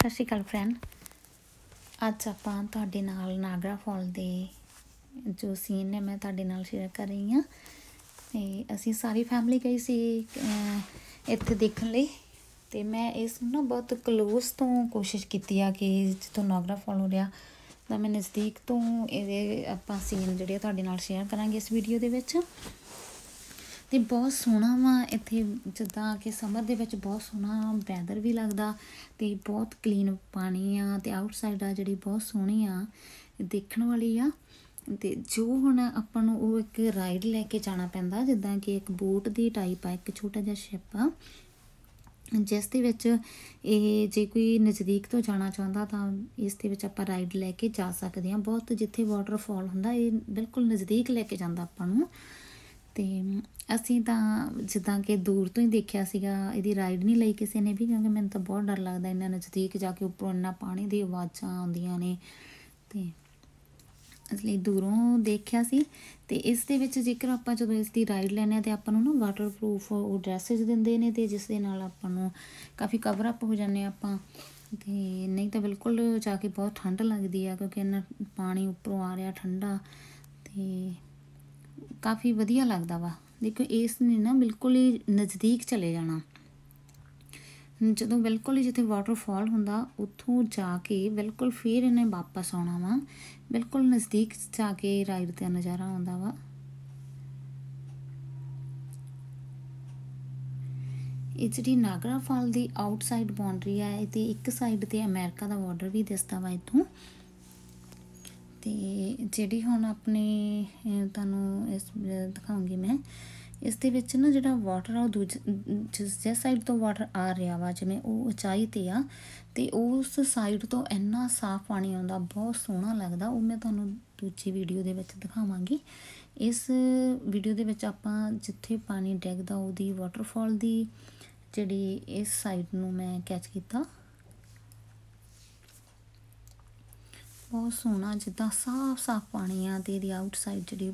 ਸਤਿ ਸ਼੍ਰੀ ਅਕਾਲ ਫਰੈਂਡ ਅੱਜ ਆਪਾਂ ਤੁਹਾਡੇ ਨਾਲ ਨਾਗਰਾ ਫਾਲ ਦੇ ਜੋ ਸੀਨ ਨੇ ਮੈਂ ਤੁਹਾਡੇ ਨਾਲ ਸ਼ੇਅਰ ਕਰ ਰਹੀ ਹਾਂ। ਤੇ ਅਸੀਂ ਸਾਰੀ ਫੈਮਿਲੀ ਗਈ ਸੀ ਇੱਥੇ ਦੇਖਣ ਲਈ। ਤੇ ਮੈਂ ਇਸ ਨੂੰ ਨਾ ਬਹੁਤ ਕਲੋਜ਼ ਤੋਂ ਕੋਸ਼ਿਸ਼ ਕੀਤੀ ਆ ਕਿ ਜਿੱਥੋਂ ਨਾਗਰਾ ਫਾਲ ਹੋ ਰਿਹਾ, ਤਾਂ ਮੈਂ ਨਜ਼ਦੀਕ ਤੋਂ ਇਹਦੇ ਆਪਾਂ ਸੀਨ ਜਿਹੜੇ ਤੁਹਾਡੇ ਨਾਲ ਸ਼ੇਅਰ ਕਰਾਂਗੇ ਇਸ ਵੀਡੀਓ ਦੇ ਵਿੱਚ। ਅਤੇ ਬਹੁਤ ਸੋਹਣਾ ਵਾ ਇੱਥੇ, ਜਿੱਦਾਂ ਕਿ ਸਮਰ ਦੇ ਵਿੱਚ ਬਹੁਤ ਸੋਹਣਾ ਵੈਦਰ ਵੀ ਲੱਗਦਾ ਅਤੇ ਬਹੁਤ ਕਲੀਨ ਪਾਣੀ ਆ ਅਤੇ ਆਊਟਸਾਈਡ ਆ ਜਿਹੜੀ ਬਹੁਤ ਸੋਹਣੀ ਆ ਦੇਖਣ ਵਾਲੀ ਆ। ਤੇ ਜੋ ਹੁਣ ਆਪਾਂ ਨੂੰ ਉਹ ਇੱਕ ਰਾਈਡ ਲੈ ਕੇ ਜਾਣਾ ਪੈਂਦਾ, ਜਿੱਦਾਂ ਕਿ ਇੱਕ ਬੋਟ ਦੀ ਟਾਈਪ ਆ, ਇੱਕ ਛੋਟਾ ਜਿਹਾ ਸ਼ਿਪ ਆ। ਜਿਸ ਦੇ ਵਿੱਚ ਇਹ ਜੇ ਕੋਈ ਨਜ਼ਦੀਕ ਤੋਂ ਜਾਣਾ ਚਾਹੁੰਦਾ ਤਾਂ ਇਸ ਦੇ ਵਿੱਚ ਆਪਾਂ ਰਾਈਡ ਲੈ ਕੇ ਜਾ ਸਕਦੇ ਹਾਂ ਬਹੁਤ ਜਿੱਥੇ ਵਾਟਰਫਾਲ ਹੁੰਦਾ, ਇਹ ਬਿਲਕੁਲ ਨਜ਼ਦੀਕ ਲੈ ਕੇ ਜਾਂਦਾ ਆਪਾਂ ਨੂੰ। ਤੇ ਅਸੀਂ ਤਾਂ ਜਿੱਦਾਂ ਕਿ ਦੂਰ ਤੋਂ ਹੀ ਦੇਖਿਆ ਸੀਗਾ, ਇਹਦੀ ਰਾਈਡ ਨਹੀਂ ਲਈ ਕਿਸੇ ਨੇ ਵੀ, ਕਿਉਂਕਿ ਮੈਨੂੰ ਤਾਂ ਬਹੁਤ ਡਰ ਲੱਗਦਾ ਇੰਨਾ ਨਜ਼ਦੀਕ ਜਾ ਕੇ ਉੱਪਰੋਂ ਇੰਨਾ ਪਾਣੀ ਦੀ ਆਵਾਜ਼ਾਂ ਆਉਂਦੀਆਂ ਨੇ। ਤੇ ਇਸ ਲਈ ਦੂਰੋਂ ਦੇਖਿਆ ਸੀ ਤੇ ਇਸ ਦੇ ਵਿੱਚ ਜੇਕਰ ਆਪਾਂ ਜਦੋਂ ਇਸ ਦੀ ਰਾਈਡ ਲੈਣੇ ਆ ਤੇ ਆਪਾਂ ਨੂੰ ਨਾ ਵਾਟਰਪ੍ਰੂਫ ਉਹ ਡਰੈਸਸ ਦਿੰਦੇ ਨੇ ਤੇ ਜਿਸ ਦੇ ਨਾਲ ਆਪਾਂ ਨੂੰ ਕਾਫੀ ਕਵਰ ਅਪ ਹੋ ਜਾਂਦੇ ਆਪਾਂ। ਤੇ ਨਹੀਂ ਤਾਂ ਬਿਲਕੁਲ ਜਾ ਕੇ ਬਹੁਤ ਠੰਡ ਲੱਗਦੀ ਆ, ਕਿਉਂਕਿ ਇੰਨਾ ਪਾਣੀ ਉੱਪਰੋਂ ਆ ਰਿਹਾ ਠੰਡਾ। ਤੇ ਕਾਫੀ ਵਧੀਆ ਲੱਗਦਾ ਵਾ। ਦੇਖੋ ਇਸ ਨੇ ਨਾ ਬਿਲਕੁਲ ਹੀ ਨਜ਼ਦੀਕ ਚਲੇ ਜਾਣਾ। ਜਦੋਂ ਬਿਲਕੁਲ ਹੀ ਜਿੱਥੇ ਵਾਟਰਫਾਲ ਹੁੰਦਾ, ਉੱਥੋਂ ਜਾ ਕੇ ਬਿਲਕੁਲ ਫੇਰ ਇਹਨੇ ਵਾਪਸ ਆਉਣਾ ਵਾ। ਬਿਲਕੁਲ ਨਜ਼ਦੀਕ ਜਾ ਕੇ ਰਾਈਡ ਦਾ ਨਜ਼ਾਰਾ ਆਉਂਦਾ ਵਾ। ਇਹ ਜਿਹੜੀ ਨਾਗਰਾ ਫਾਲ ਦੀ ਆਊਟਸਾਈਡ ਬਾਉਂਡਰੀ ਆ ਤੇ ਇੱਕ ਸਾਈਡ ਤੇ ਅਮਰੀਕਾ ਦਾ ਬਾਰਡਰ ਵੀ ਦਿਸਦਾ ਵਾ ਇਥੋਂ। ਤੇ ਜਿਹੜੀ ਹੁਣ ਆਪਣੇ ਤੁਹਾਨੂੰ ਇਸ ਦਿਖਾਉਂਗੀ ਮੈਂ, ਇਸ ਦੇ ਵਿੱਚ ਨਾ ਜਿਹੜਾ ਵਾਟਰ ਆ ਉਹ ਦੂਜੇ, ਜਿਸ ਸਾਈਡ ਤੋਂ ਵਾਟਰ ਆ ਰਿਹਾ ਵਾ, ਜਿਵੇਂ ਉਹ ਉਚਾਈ ਤੇ ਆ, ਤੇ ਉਸ ਸਾਈਡ ਤੋਂ ਇੰਨਾ ਸਾਫ਼ ਪਾਣੀ ਆਉਂਦਾ, ਬਹੁਤ ਸੋਹਣਾ ਲੱਗਦਾ, ਉਹ ਮੈਂ ਤੁਹਾਨੂੰ ਦੂਜੀ ਵੀਡੀਓ ਦੇ ਵਿੱਚ ਦਿਖਾਵਾਂਗੀ। ਇਸ ਵੀਡੀਓ ਦੇ ਵਿੱਚ ਆਪਾਂ ਜਿੱਥੇ ਪਾਣੀ ਡਿੱਗਦਾ, ਉਹਦੀ ਵਾਟਰਫਾਲ ਦੀ ਜਿਹੜੀ ਇਸ ਸਾਈਡ ਨੂੰ ਮੈਂ ਕੈਚ ਕੀਤਾ ਬਹੁਤ ਸੋਹਣਾ, ਜਿੱਦਾਂ ਸਾਫ਼ ਸਾਫ਼ ਪਾਣੀ ਆ ਤੇ ਇਹਦੀ ਆਊਟਸਾਈਡ ਜਿਹੜੀ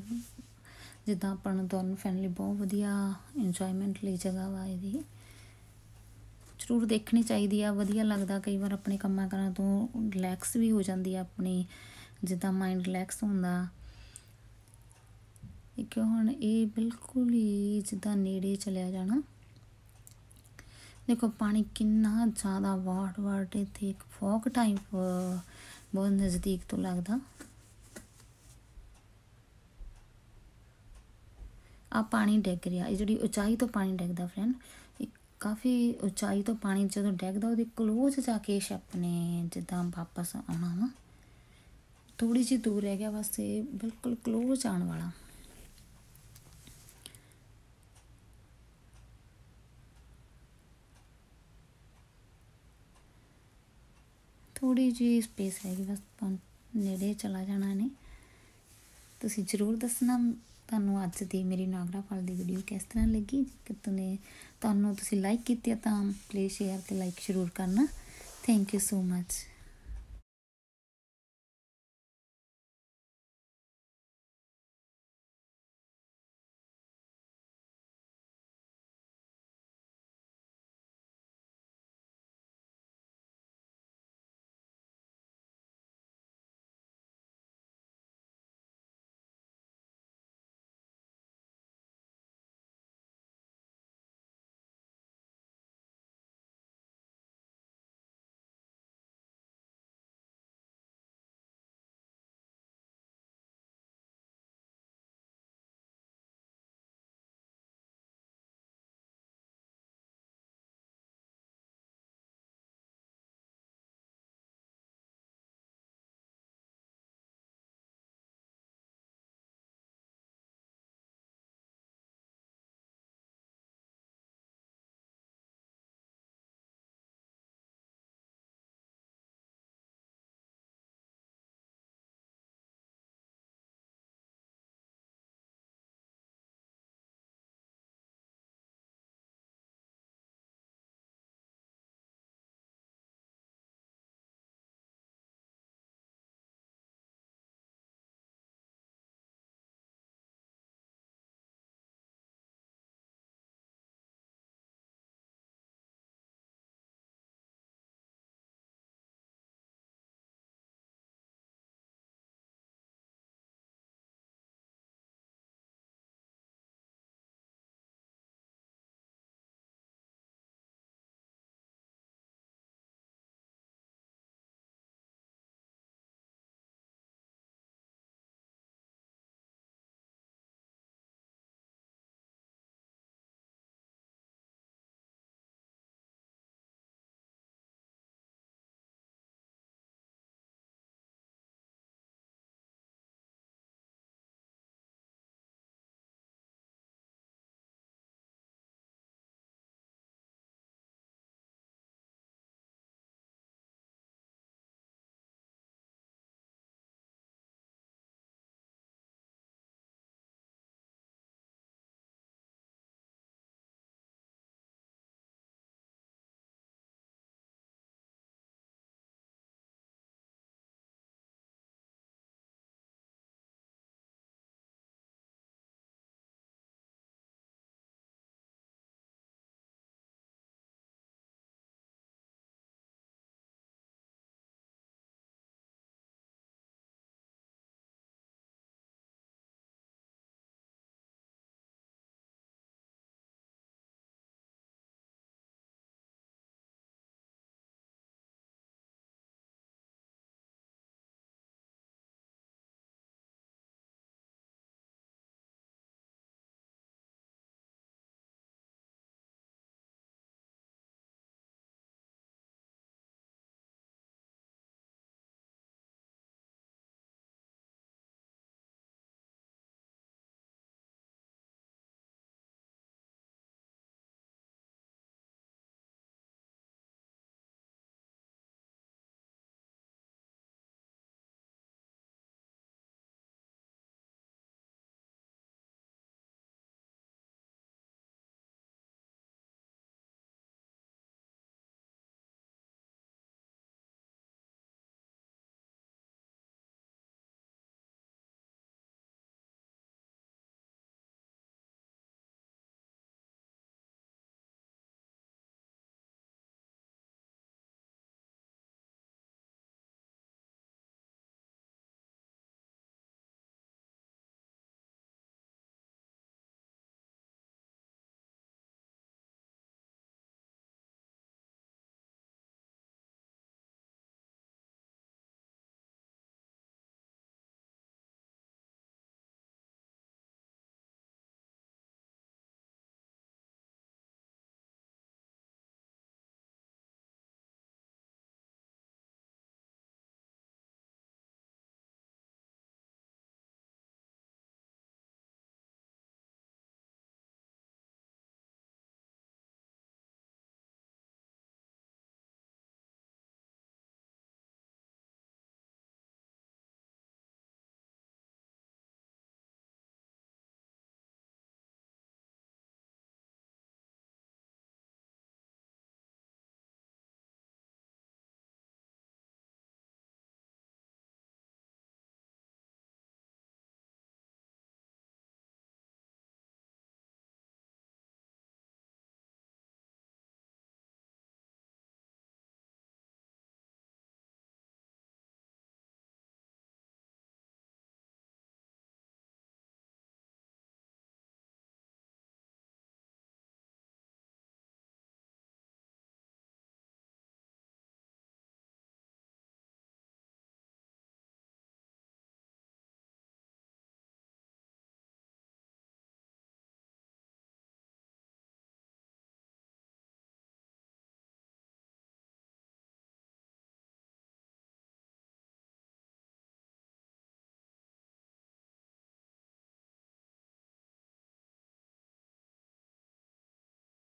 ਜਿੱਦਾਂ ਆਪਾਂ ਨੂੰ ਦੋਨੋਂ ਫੈਮਿਲੀ ਬਹੁਤ ਵਧੀਆ ਇੰਜੋਇਮੈਂਟ ਲਈ ਜਗ੍ਹਾ ਵਾ ਇਹਦੀ। ਜ਼ਰੂਰ ਦੇਖਣੀ ਚਾਹੀਦੀ ਆ, ਵਧੀਆ ਲੱਗਦਾ ਕਈ ਵਾਰ ਆਪਣੇ ਕੰਮਾਂ ਕਰਾਂ ਤੋਂ ਰਿਲੈਕਸ ਵੀ ਹੋ ਜਾਂਦੀ ਆ ਆਪਣੀ, ਜਿੱਦਾਂ ਮਾਈਂਡ ਰਿਲੈਕਸ ਹੁੰਦਾ। ਇੱਕ ਹੁਣ ਇਹ ਬਿਲਕੁਲ ਹੀ ਜਿੱਦਾਂ ਨੇੜੇ ਚਲਿਆ ਜਾਣਾ। ਦੇਖੋ ਪਾਣੀ ਕਿੰਨਾ ਜ਼ਿਆਦਾ ਵਾਟ ਵਾਟ ਇੱਥੇ ਇੱਕ ਫੋਕ ਟਾਈਪ ਬਹੁਤ ਨਜ਼ਦੀਕ ਤੋਂ ਲੱਗਦਾ। ਆ ਪਾਣੀ ਡਿੱਗ ਰਿਹਾ। ਇਹ ਜਿਹੜੀ ਉਚਾਈ ਤੋਂ ਪਾਣੀ ਡਿੱਗਦਾ ਫਰੈਂਡ ਇਹ ਕਾਫੀ ਉਚਾਈ ਤੋਂ ਪਾਣੀ ਜਦੋਂ ਡਿੱਗਦਾ, ਉਹਦੇ ਕਲੋਜ਼ ਜਾ ਕੇ ਸ਼ਿਪ ਨੇ ਜਿੱਦਾਂ ਵਾਪਸ ਆਉਣਾ ਵਾ। ਥੋੜੀ ਜਿਹੀ ਦੂਰ ਰਹਿ ਗਿਆ ਬਸ ਇਹ ਬਿਲਕੁਲ ਕਲੋਜ਼ ਆਉਣ ਵਾਲਾ। ਥੋੜੀ ਜਿਹੀ ਸਪੇਸ ਹੈਗੀ, ਬਸ ਨੇੜੇ ਚਲਾ ਜਾਣਾ ਨੇ। ਤੁਸੀਂ ਜ਼ਰੂਰ ਦੱਸਣਾ, ਤੁਹਾਨੂੰ ਅੱਜ ਦੀ ਮੇਰੀ ਨਾਗਰਾ ਫਲ ਦੀ ਵੀਡੀਓ ਕਿਸ ਤਰ੍ਹਾਂ ਲੱਗੀ? ਕਿ ਤੁਨੇ ਤੁਹਾਨੂੰ ਤੁਸੀਂ ਲਾਈਕ ਕੀਤੀ ਤਾਂ ਪਲੀਜ਼ ਸ਼ੇਅਰ ਤੇ ਲਾਈਕ ਜ਼ਰੂਰ ਕਰਨਾ। Thank you so much